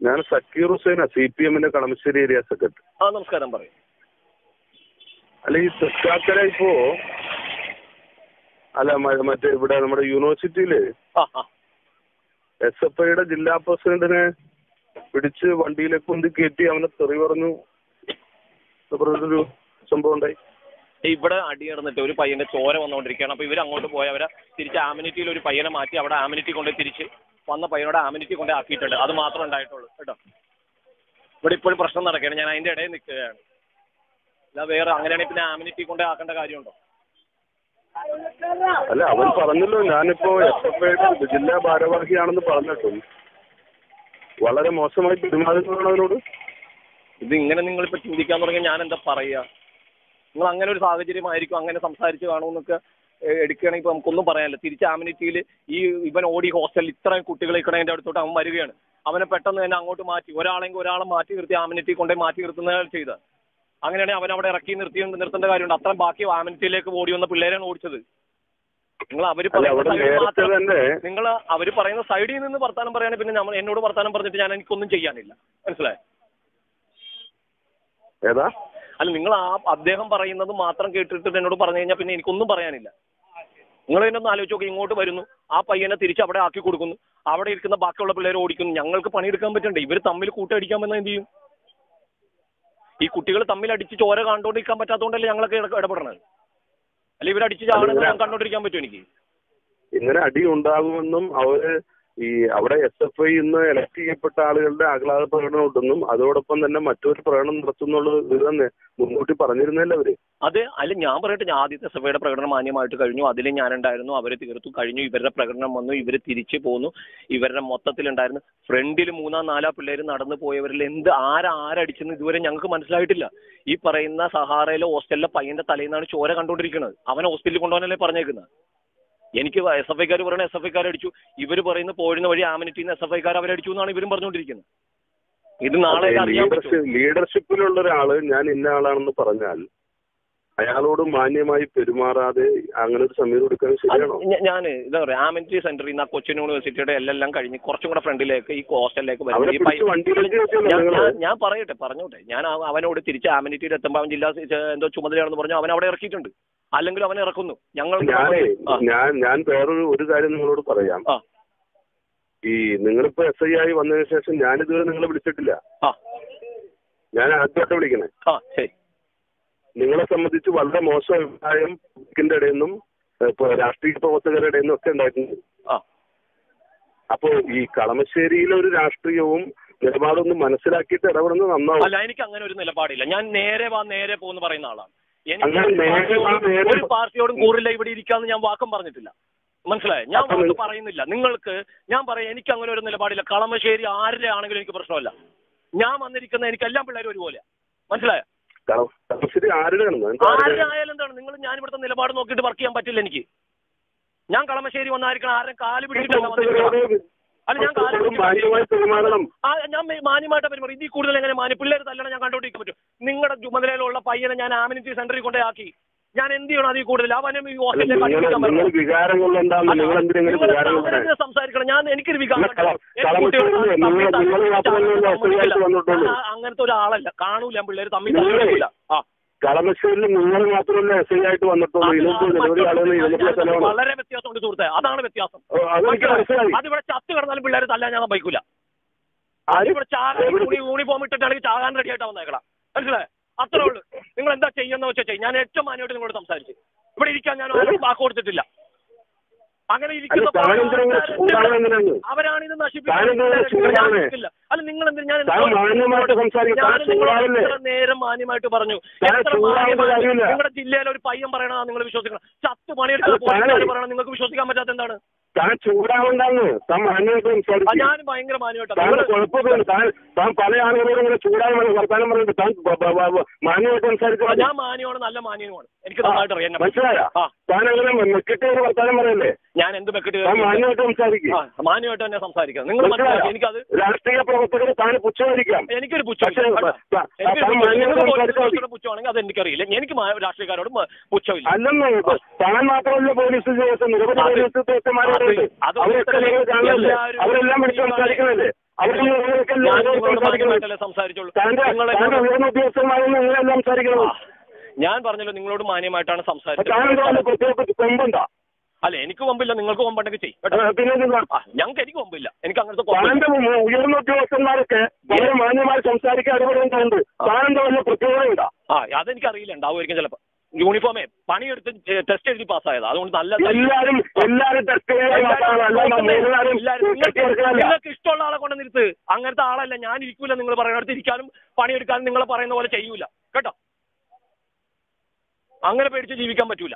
ഞാൻ Zakir Husaina C P എമ്മിന്റെ Kalamassery area secretary. ആ നമസ്കാരം പറയൂ. അല്ല ഈ തൃക്കാക്കര ഇപ്പോ അല്ല മറ്റേ ഇവിടെ നമ്മുടെ യൂണിവേഴ്സിറ്റിയിൽ എസ് എഫ് ഐയുടെ ജില്ലാ പ്രസിഡന്റിനെ പിടിച്ച് വണ്ടിയിലേക്ക് കൊണ്ട് കയറ്റി അവനെ തെറി പറഞ്ഞു. ഒരു സംഭവം ഉണ്ടായി. ഇവിടെ അടി നടന്നിട്ട് ഒരു പയ്യന്റെ ചോര വന്നുകൊണ്ടിരിക്കുകയാണ്. അപ്പൊ ഇവർ അങ്ങോട്ട് പോയി അവരെ തിരിച്ച് ആമിനിറ്റിയിൽ ഒരു പയ്യനെ മാറ്റി അവിടെ ആമിനിറ്റി കൊണ്ട് തിരിച്ച് വന്ന പയ്യനോട് ആമിനിറ്റി കൊണ്ട് ആക്കിയിട്ടുണ്ട്. അത് മാത്രമേ ഉണ്ടായിട്ടുള്ളൂ. കേട്ടോ? ഇവിടെ ഇപ്പോഴും പ്രശ്നം നടക്കുകയാണ്. ഞാൻ അതിന്റെ ഇടയിൽ നിൽക്കുകയാണ്. അല്ല വേറെ അങ്ങനെയാണെങ്കിൽ പിന്നെ ആമിനിറ്റി കൊണ്ട് ആക്കേണ്ട കാര്യമുണ്ടോ? അല്ല അവൻ പറഞ്ഞല്ലോ. ഞാനിപ്പോ എസ് എഫ് ഐയുടെ ജില്ലാ ഭാരവാഹിയാണെന്ന് പറഞ്ഞിട്ടും. വളരെ മോശമായി പെരുമാറുന്നതാണ് അവനോട്? ഇത് ഇങ്ങനെ നിങ്ങൾ നിങ്ങളിപ്പോ ചിന്തിക്കാൻ തുടങ്ങിയാൽ ഞാൻ എന്താ പറയുക? നിങ്ങൾ അങ്ങനെ ഒരു സാഹചര്യമായിരിക്കും അങ്ങനെ സംസാരിച്ച് കാണുമെന്നൊക്കെ എടുക്കുകയാണെങ്കിൽ ഇപ്പൊ നമുക്കൊന്നും പറയാനില്ല. തിരിച്ച് ആമിനിറ്റിയിൽ ഈ ഇവൻ ഓടി ഹോസ്റ്റലിൽ ഇത്രയും കുട്ടികൾ നിൽക്കണതിന്റെ അടുത്തോട്ട് അവൻ വരികയാണ്. അവനെ പെട്ടെന്ന് തന്നെ അങ്ങോട്ട് മാറ്റി ഒരാളെങ്കിൽ ഒരാളെ മാറ്റി നിർത്തി ആമിനിറ്റി കൊണ്ടുപോയി മാറ്റി നിർത്തുന്നതാണ് ചെയ്തത്. അങ്ങനെയാണെങ്കിൽ അവൻ അവിടെ ഇറക്കി നിർത്തി നിർത്തേണ്ട കാര്യമുണ്ട്. അത്രയും ബാക്കി ആമിനിറ്റിയിലേക്ക് ഓടി വന്ന പിള്ളേരാണ് ഓടിച്ചത്. നിങ്ങൾ അവർ പറയുന്ന നിങ്ങൾ അവർ പറയുന്ന സൈഡിൽ നിന്ന് വർത്താനം പറയുകയാണെങ്കിൽ പിന്നെ നമ്മൾ എന്നോട് വർത്താനം പറഞ്ഞിട്ട് ഞാൻ എനിക്കൊന്നും ചെയ്യാനില്ല. മനസ്സിലായോ? ഏതാ? അല്ല നിങ്ങൾ ആ അദ്ദേഹം പറയുന്നത് മാത്രം കേട്ടിട്ട് എന്നോട് പറഞ്ഞു കഴിഞ്ഞാൽ പിന്നെ എനിക്കൊന്നും പറയാനില്ല. നിങ്ങൾ തന്നെ ഒന്ന് ആലോചിച്ച് നോക്കി ഇങ്ങോട്ട് വരുന്നു. ആ പയ്യനെ തിരിച്ച് അവിടെ ആക്കി കൊടുക്കുന്നു. അവിടെ ഇരിക്കുന്ന ബാക്കിയുള്ള പിള്ളേർ ഓടിക്കുന്നു. ഞങ്ങൾക്ക് പണിയെടുക്കാൻ പറ്റണ്ടേ? ഇവർ തമ്മിൽ കൂട്ടടിക്കാൻ വന്നാൽ എന്ത് ചെയ്യും? ഈ കുട്ടികൾ തമ്മിൽ അടിച്ച് ചോര കണ്ടോണ്ടിരിക്കാൻ പറ്റാത്തതുകൊണ്ടല്ലേ ഞങ്ങളൊക്കെ ഇട- ഇടപെടണത്? അല്ല ഇവരടിച്ച് ചാടുന്നത് കണ്ടോണ്ടിരിക്കാൻ പറ്റും എനിക്ക്? ഇങ്ങനെ അടി ഉണ്ടാകുമെന്നും അവർ ഈ അവിടെ എസ് എഫ് ഐ ഇന്ന് എലക്ട് ചെയ്യപ്പെട്ട ആളുകളുടെ ആഹ്ലാദ പ്രകടനം ഉണ്ടെന്നും അതോടൊപ്പം തന്നെ മറ്റൊരു പ്രകടനം നടത്തുന്നുള്ള തന്നെ മുൻകൂട്ടി പറഞ്ഞിരുന്നല്ലേ അവർ? അതെ അല്ല ഞാൻ പറയട്ടെ ഞാൻ ആദ്യത്തെ സഭയുടെ പ്രകടനം മാന്യമായിട്ട് കഴിഞ്ഞു. അതിൽ ഞാനുണ്ടായിരുന്നു അവരെ തീർത്തു കഴിഞ്ഞു. ഇവരുടെ പ്രകടനം വന്നു ഇവർ തിരിച്ചു പോന്നു. ഇവരുടെ മൊത്തത്തിലുണ്ടായിരുന്നു. ഫ്രണ്ടിൽ മൂന്നാം നാലാ പിള്ളേർ നടന്നു പോയവരിൽ എന്ത് ആരാ ആരടിച്ചെന്ന് ഇതുവരെ ഞങ്ങൾക്ക് മനസ്സിലായിട്ടില്ല. ഈ പറയുന്ന സഹാറയിലെ ഹോസ്റ്റലിലെ പയ്യന്റെ തലയിൽ നിന്നാണ് ചോര കണ്ടുകൊണ്ടിരിക്കുന്നത്. അവനെ ഹോസ്റ്റലിൽ കൊണ്ടുപോകാനല്ലേ പറഞ്ഞേക്കുന്നത്? എനിക്ക് എസ് എഫ് ഐക്കാർ പറയുന്നത് എസ് എഫ് ഐക്കാർ അടിച്ചു. ഇവർ പറയുന്ന പോരുന്ന വഴി ആമിനിറ്റിന്ന് എസ് എഫ് ഐക്കാർ അവരടിച്ചു എന്നാണ് ഇവരും പറഞ്ഞുകൊണ്ടിരിക്കുന്നത്. ഇത് നാളെ ലീഡർഷിപ്പിലുള്ള ഒരാൾ ഞാൻ ഇന്ന ആളാണെന്ന് പറഞ്ഞാൽ അയാളോട് മാന്യമായി പെരുമാറാതെ അങ്ങനെ ഒരു സമീപം കൊടുക്കാൻ ശരിയാണോ? ഞാൻ എന്താ പറയാ ആമിനിറ്റി സെന്ററിൽ നിന്ന് ആ കൊച്ചിൻ യൂണിവേഴ്സിറ്റിയുടെ എല്ലാം കഴിഞ്ഞ് കുറച്ചും കൂടെ ഫ്രണ്ടിലേക്ക് ഈ കോസ്റ്റലിലേക്ക് ഞാൻ പറയട്ടെ പറഞ്ഞോട്ടെ. ഞാൻ അവനോട് തിരിച്ച് ആമനിറ്റിയിൽ എത്തുമ്പോൾ അവൻ ജില്ലാ എന്തോ ചുമതലയാണെന്ന് പറഞ്ഞു അവൻ അവിടെ ഇറക്കിയിട്ടുണ്ട്. അല്ലെങ്കിൽ അവനെ ഇറക്കുന്നു. ഞങ്ങൾ ഞാനേ ഞാൻ ഞാൻ വേറൊരു ഒരു കാര്യം നിങ്ങളോട് പറയാം. ഈ നിങ്ങളിപ്പോ എസ് ഐ ആയി വന്നതിന് ശേഷം ഞാൻ ഇതുവരെ നിങ്ങളെ വിളിച്ചിട്ടില്ല. ഞാൻ ആദ്യമായിട്ട് വിളിക്കണേ. നിങ്ങളെ സംബന്ധിച്ച് വളരെ മോശം അഭിപ്രായം ഇതിന്റെ ഇടയിൽ നിന്നും ഇപ്പൊ രാഷ്ട്രീയ പ്രവർത്തകരുടെ ഇടയിൽ നിന്നും ഒക്കെ ഉണ്ടായിട്ടുണ്ട്. അപ്പോ ഈ കളമശ്ശേരിയിലെ ഒരു രാഷ്ട്രീയവും നിലപാടൊന്നും മനസ്സിലാക്കിയിട്ട് ഇടപെടുന്നത് നന്നാവും. അല്ല എനിക്ക് അങ്ങനെ ഒരു നിലപാടില്ല. ഞാൻ നേരെ വാ നേരെ പോകുന്നു പറയുന്ന ആളാണ്. ഒരു പാർട്ടിയോടും- കൂറില്ല ഇവിടെ ഇരിക്കാന്ന് ഞാൻ വാക്കും പറഞ്ഞിട്ടില്ല. മനസ്സിലായോ? ഞാൻ ഒന്നും വാക്ക് പറയുന്നില്ല. നിങ്ങൾക്ക് ഞാൻ പറയാം എനിക്ക് അങ്ങനെ ഒരു നിലപാടില്ല. കളമശ്ശേരി ആരുടെ ആണെങ്കിലും എനിക്ക് പ്രശ്നമല്ല. ഞാൻ വന്നിരിക്കുന്ന എനിക്ക് എല്ലാ പിള്ളേരും ഒരുപോലെ മനസ്സിലായോ? ആരുടെ? ആയാലും എന്താണ്? നിങ്ങൾ ഞാൻ ഇവിടുത്തെ നിലപാട് നോക്കിയിട്ട് വർക്ക് ചെയ്യാൻ പറ്റില്ല എനിക്ക്. ഞാൻ കളമശ്ശേരി വന്നായിരിക്കണം. ആരും കാൽ പിടിച്ചിട്ടല്ല ഞാൻ മാന്യമായിട്ട് പെരുമാറും. ഇതിൽ കൂടുതൽ എങ്ങനെ മാന്യ? പിള്ളേർ തല്ലണം ഞാൻ കണ്ടോണ്ടിരിക്കാൻ പറ്റും. നിങ്ങളുടെ ചുമതലയിലുള്ള പയ്യനെ ഞാൻ ആമിനിറ്റി സെന്ററിൽ കൊണ്ടേ ആക്കി ഞാൻ എന്ത് ചെയ്യണം അതിൽ കൂടുതൽ? അവനും ഈ സംസാരിക്കണം. ഞാൻ എനിക്കൊരു വികാരം അങ്ങനത്തെ ഒരാളല്ല. കാണൂല പിള്ളേർ തമ്മിൽ ആ. കളമശ്ശേരിയിൽ നിങ്ങൾ മാത്രമല്ല എസ് ഐ ആയിട്ട് വന്നിട്ടുള്ളൂ. നിരവധി ആളുകൾ വളരെ വ്യത്യാസമുണ്ട് സുഹൃത്തെ. അതാണ് വ്യത്യാസം. അതിവിടെ ചത്ത് കിടന്നാലും പിള്ളേർ തല്ലാൻ ഞാൻ വൈക്കൂല യൂണിഫോം ഇട്ടിട്ടാണെങ്കിൽ ചാകാൻ റെഡി ആയിട്ടാ വന്നേക്കണം. മനസ്സിലായി? അത്രേ ഉള്ളൂ. നിങ്ങൾ എന്താ ചെയ്യുന്ന വെച്ചാൽ ചെയ്യും. ഞാൻ ഏറ്റവും മാന്യമായിട്ട് നിങ്ങളോട് സംസാരിച്ചു. ഇവിടെ ഇരിക്കാൻ ഞാൻ വാക്ക് കൊടുത്തിട്ടില്ല. അങ്ങനെ ഇരിക്കുന്ന അല്ല, താനെന്തിനാ ഇങ്ങനെ ചൂടാവുന്നത് എന്തിനാണ്? അവരാണ് ഇത് താനെന്തിനാ ഇങ്ങനെ ചൂടാവുന്നത്? നശിപ്പിക്കുന്നത് അല്ല നിങ്ങൾ എന്തിനാ ഞാൻ നേരം മാന്യമായിട്ട് പറഞ്ഞു. നിങ്ങളുടെ ജില്ലയിലെ ഒരു പയ്യൻ പറയണ നിങ്ങൾ വിശ്വസിക്കണം. ചത്ത് പോലീസുകാർ പറയണം നിങ്ങൾക്ക് വിശ്വസിക്കാൻ പറ്റാത്ത എന്താണ്? താൻ ചൂടാവണ്ടെന്ന്. താൻ മാന്യമായിട്ട് ആ, ഞാൻ ഭയങ്കര മാന്യമായിട്ടാണ് താൻ നിങ്ങൾ കുഴപ്പമൊന്നുമില്ല. താൻ താൻ പല ആളുകളോടും ഇങ്ങനെ ചൂടായി വന്ന് വർത്താനം പറഞ്ഞിട്ട് താൻ ബ- ബ- ബ- മാന്യമായിട്ട് സംസാരിക്കണം ഞാൻ മാന്യമാണ് നല്ല മാന്യനുമാണ്. എനിക്ക് നന്നായിട്ട് അറിയാം. മനസ്സിലായ? മെക്കിട്ട് ഒരു വർത്താനം പറയല്ലേ? ഞാൻ എന്ത് വെക്കിട്ട് താൻ മാന്യമായിട്ട് സംസാരിക്കും. ആ മാന്യമായിട്ട് തന്നെ സംസാരിക്കാം. നിങ്ങൾ? മനസ്സിലാക്കി എനിക്കത് രാഷ്ട്രീയ പ്രവർത്തകരെ താൻ പുച്ഛമായിരിക്കാം. എനിക്കൊരു പുച്ഛമാണെങ്കിൽ അത് എനിക്കറിയില്ല. എനിക്ക് രാഷ്ട്രീയക്കാരോട് പുച്ഛമില്ല. അല്ലെന്ന് താൻ മാത്രമല്ല പോലീസ് നിരവധി ഉദ്യോഗസ്ഥന്മാരുണ്ട് അവരൊക്കെ നിങ്ങൾ കാണുന്നല്ലേ അവരെല്ലാം വിളിച്ച് ഞാൻ താങ്കൾ ഉയർന്ന സംസാരിക്കണം ഞാൻ പറഞ്ഞല്ലോ നിങ്ങളോട് മാന്യമായിട്ടാണ് സംസാരിക്കുന്നത് സംസാരിച്ചത് അല്ല എനിക്ക് കൊമ്പില്ല. നിങ്ങൾക്ക് കൊമ്പുണ്ടെങ്കിൽ ചെയ്യും ഞങ്ങൾക്ക് എനിക്ക് കൊമ്പില്ല. എനിക്ക് അങ്ങനത്തെ ഉയർന്ന ഉദ്യോഗസ്ഥന്മാരൊക്കെ വളരെ മാന്യമായി സംസാരിക്കാൻ ഇടപെടേണ്ടതുണ്ട് താനെന്താ വല്ല പ്രത്യേകതയുണ്ടോ? ആ അതെനിക്കറിയില്ല ഉണ്ടാവുമായിരിക്കും ചിലപ്പോ. യൂണിഫോമേ പണിയെടുത്ത് ടെസ്റ്റ് എഴുതി പാസ്സായത്. അതുകൊണ്ട് നല്ല എല്ലാവരും എല്ലാവരും നിങ്ങൾക്ക് ഇഷ്ടമുള്ള ആളെ കൊണ്ട് നിർത്ത് അങ്ങനത്തെ ആളല്ല. ഞാൻ ഇരിക്കൂല. നിങ്ങൾ പറയുന്നിടത്ത് ഇരിക്കാനും പണിയെടുക്കാനും നിങ്ങൾ പറയുന്ന പോലെ ചെയ്യൂല. കേട്ടോ? അങ്ങനെ പേടിച്ച് ജീവിക്കാൻ പറ്റൂല.